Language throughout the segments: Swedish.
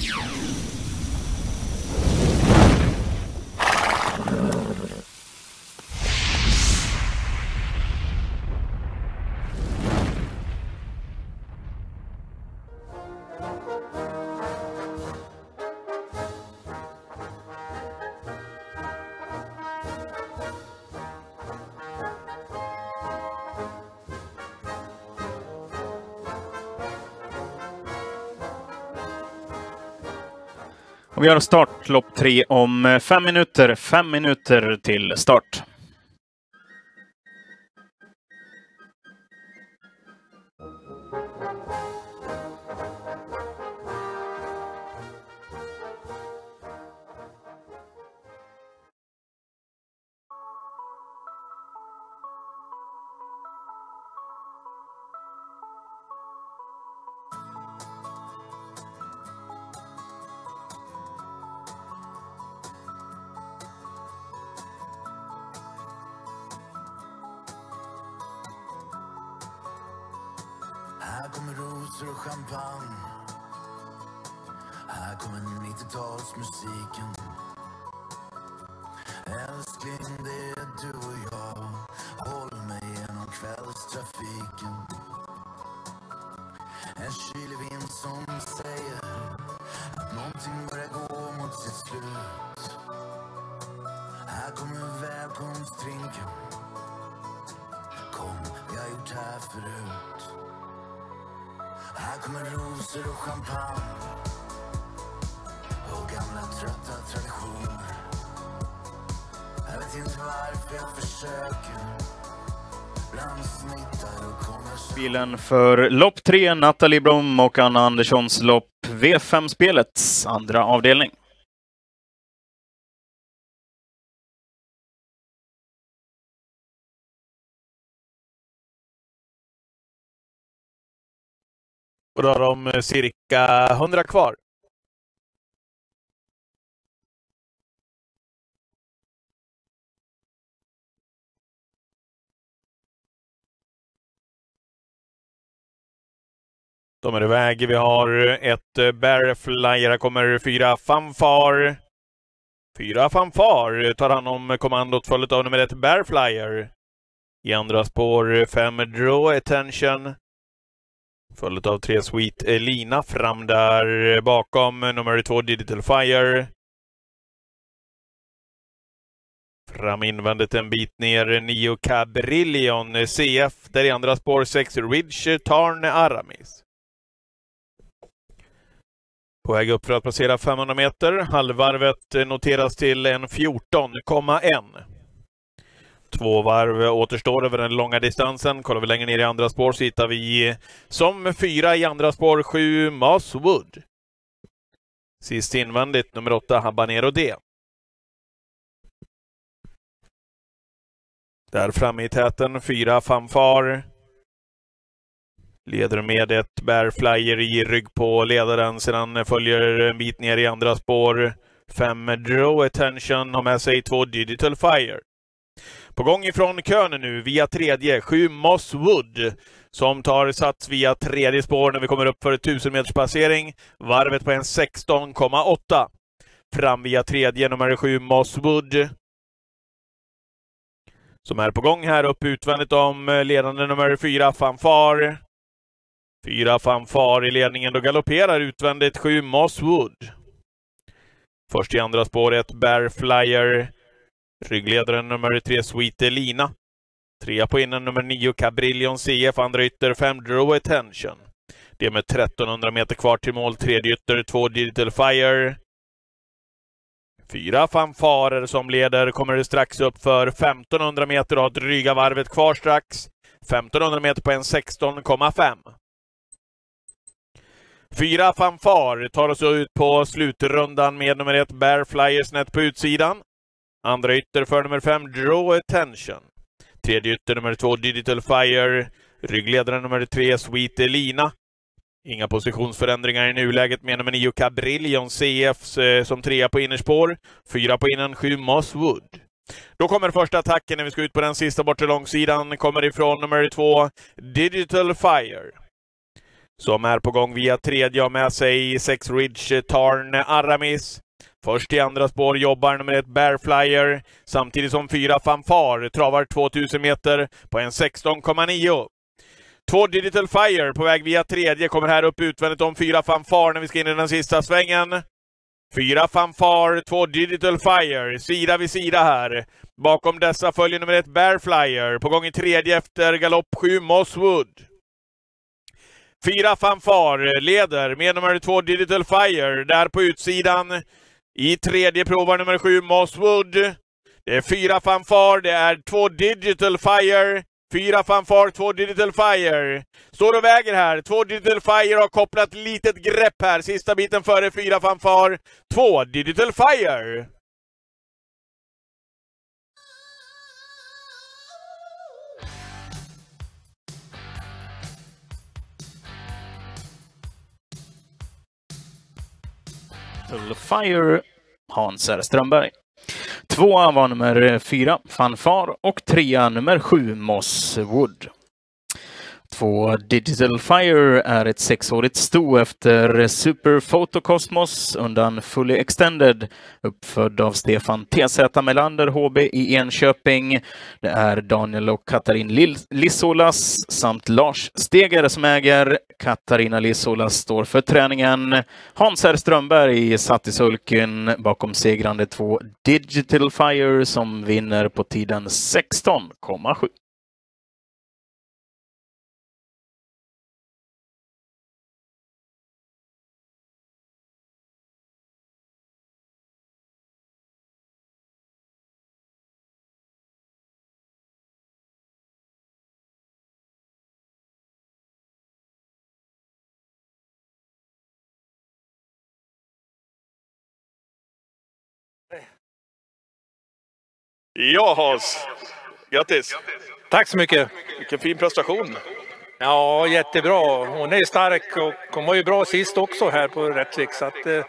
you Och vi har startlopp tre om eh, fem minuter. Fem minuter till start. Kommer rosor och champagne. Här kommer 90-talsmusiken Älskling, det är du och jag. Håll mig genom kvällstrafiken. En kylig vind som säger Att någonting börjar gå mot sitt slut. Här kommer välkomstdrinken. Kom, vi har gjort här förut här kommer rosor och champagne och gamla trötta traditioner. Jag vet inte varför jag försöker. Bilen för lopp tre, Nathalie Blom och Anna Anderssons lopp V5-spelets andra avdelning. Och då har de eh, cirka 100 kvar. De är iväg. Vi har ett eh, Bearflyer. Här kommer fyra Fanfar. Fyra Fanfar tar hand om kommandot följt av nummer ett Bearflyer. I andra spår fem Draw Attention. Följt av tre Sweet Elina fram där bakom nummer två Digital Fire. Fram invändigt en bit ner, nio Cabrillion CF. Där i andra spår sex Ridge Tarn Aramis. På väg upp för att passera 500 meter. Halvvarvet noteras till en 14,1. Två varv återstår över den långa distansen. Kollar vi längre ner i andra spår så hittar vi som fyra i andra spår sju Mosswood. Sist invändigt nummer åtta Habanero D. Där framme i täten fyra Fanfar. Leder med ett Bearflyer i rygg på ledaren. Sedan följer en bit ner i andra spår. Fem Draw Attention har med sig två Digital Fire. På gång ifrån kön nu via tredje, sju Mosswood som tar sats via tredje spår när vi kommer upp för 1000 meters passering. Varvet på en 16,8. Fram via tredje, nummer sju Mosswood. Som är på gång här upp utvändigt om eh, ledande nummer fyra Fanfar. Fyra Fanfar i ledningen, då galopperar utvändigt sju Mosswood. Först i andra spåret Bearflyer. Ryggledaren nummer tre Sweet Elina. Trea på innan nummer nio Cabrillion CF, andra ytter fem Draw Attention. Det är med 1300 meter kvar till mål, tredje ytter två Digital Fire. Fyra fanfarer som leder kommer strax upp för 1500 meter och har dryga varvet kvar strax. 1500 meter på en 16,5. Fyra fanfar tar oss ut på slutrundan med nummer ett Bear Flyers snett på utsidan. Andra ytter för nummer fem Draw Attention. Tredje ytter nummer två Digital Fire. Ryggledare nummer tre Sweet Elina. Inga positionsförändringar i nuläget med nummer 9 Cabrillion CF eh, som trea på innerspår. Fyra på innan, sju Mosswood. Då kommer första attacken när vi ska ut på den sista bortre långsidan. Kommer ifrån nummer två Digital Fire. som är på gång via tredje och med sig sex Ridge Tarn Aramis. Först i andra spår jobbar nummer ett Bearflyer, samtidigt som fyra Fanfar travar 2000 meter på en 16,9. Två Digital Fire på väg via tredje, kommer här upp utvändigt om fyra Fanfar när vi ska in i den sista svängen. Fyra Fanfar, två Digital Fire, sida vid sida här. Bakom dessa följer nummer ett Bearflyer, på gång i tredje efter galopp sju Mosswood. Fyra Fanfar leder med nummer två Digital Fire, där på utsidan. I tredje provar nummer sju Mosswood. Det är fyra Fanfar, det är två Digital Fire. Fyra fanfar, två digital fire. Står och väger här. Två digital fire har kopplat litet grepp här. Sista biten före fyra fanfar. Två digital fire. Battle Fire, Hans R. Strömberg. Tvåa var nummer fyra, Fanfar, och trea nummer sju, Moss Wood. 2. Digital Fire är ett sexårigt sto efter Super Photocosmos undan Fully Extended, uppfödd av Stefan TZ Melander, HB i Enköping. Det är Daniel och Katarin Lissolas samt Lars Steger som äger. Katarina Lissolas står för träningen. Hans R Strömberg satt i sulken bakom segrande 2 Digital Fire som vinner på tiden 16,7. Ja, Hans. Grattis! Tack så mycket! Vilken fin prestation! Ja, jättebra. Hon är stark och hon var ju bra sist också här på Rättvik. Så att, eh,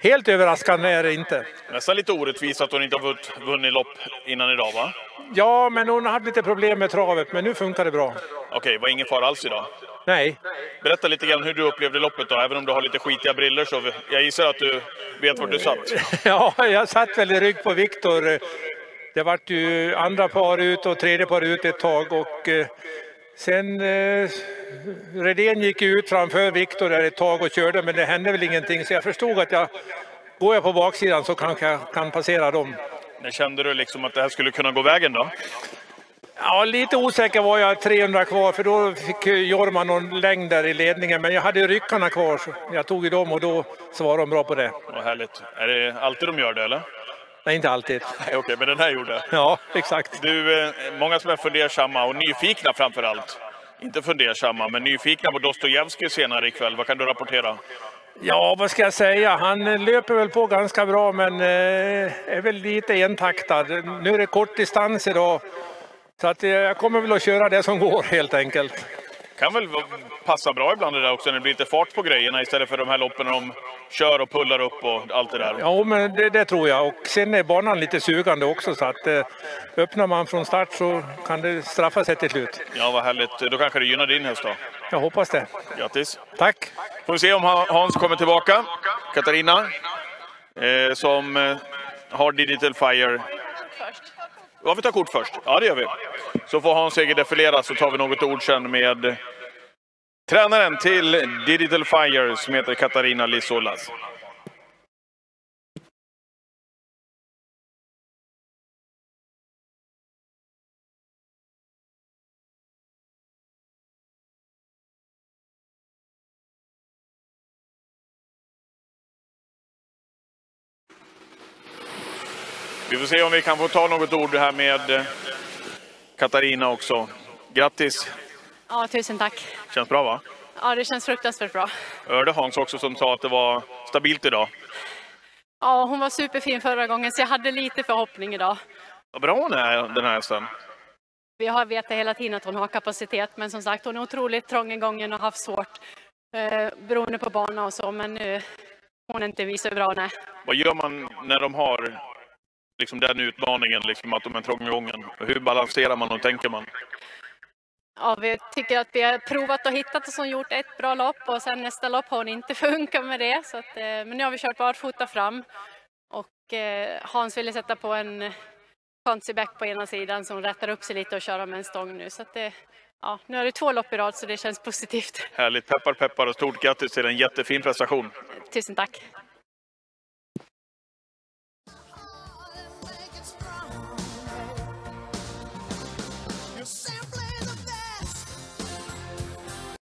helt överraskande är det inte. Nästan lite orättvist att hon inte har vunnit lopp innan idag, va? Ja, men hon hade lite problem med travet, men nu funkar det bra. Okej, var ingen fara alls idag? Nej. Berätta lite grann hur du upplevde loppet då, även om du har lite skitiga briller så jag gissar att du vet var du satt? ja, jag satt väl i rygg på Viktor det vart ju andra par ut och tredje par ut ett tag och eh, sen eh, Redén gick ut framför Viktor där ett tag och körde men det hände väl ingenting så jag förstod att jag går jag på baksidan så kanske jag kan passera dem. Men kände du liksom att det här skulle kunna gå vägen då? Ja, lite osäker var jag 300 kvar för då fick Jorma någon längd där i ledningen. Men jag hade ryckarna kvar så jag tog ju dem och då svarade de bra på det. Vad härligt. Är det alltid de gör det eller? Nej, inte alltid. Okej, okay, men den här gjorde? Ja, exakt. Du, eh, många som är fundersamma och nyfikna framför allt. Inte fundersamma, men nyfikna på Dostojevskij senare ikväll. Vad kan du rapportera? Ja, vad ska jag säga? Han löper väl på ganska bra, men eh, är väl lite entaktad. Nu är det kort distans idag, så att eh, jag kommer väl att köra det som går helt enkelt kan väl passa bra ibland det där också när det blir lite fart på grejerna istället för de här loppen när de kör och pullar upp och allt det där. Ja, men det, det tror jag. Och sen är banan lite sugande också så att eh, öppnar man från start så kan det straffa sig till slut. Ja, vad härligt. Då kanske det gynnar din häst då? Jag hoppas det. Grattis! Tack! Får vi se om Hans kommer tillbaka. Katarina, eh, som eh, har Digital Fire. Ja, vi tar kort först. Ja, det gör vi. Så får Hans Seger defilera så tar vi något ord sen med tränaren till Digital Fire som heter Katarina Lissolas. Vi får se om vi kan få ta något ord här med Katarina också. Grattis! Ja, tusen tack. Känns bra va? Ja, det känns fruktansvärt bra. Jag hörde Hans också som sa att det var stabilt idag. Ja, hon var superfin förra gången så jag hade lite förhoppning idag. Vad bra hon är den här hästen. Vi har vetat hela tiden att hon har kapacitet men som sagt hon är otroligt trång i gången och haft svårt eh, beroende på bana och så men nu hon är inte visat bra nej. Vad gör man när de har liksom den utmaningen, liksom att de är trånga gången. Hur balanserar man och tänker man? Ja, vi tycker att vi har provat och hittat och som gjort ett bra lopp och sen nästa lopp har hon inte funkat med det. Så att, eh, men nu har vi kört barfota fram och eh, Hans ville sätta på en fancy back på ena sidan hon rättar upp sig lite och köra med en stång nu. Så att det, ja, nu har det två lopp i rad så det känns positivt. Härligt, peppar peppar och stort grattis till en jättefin prestation. Tusen tack!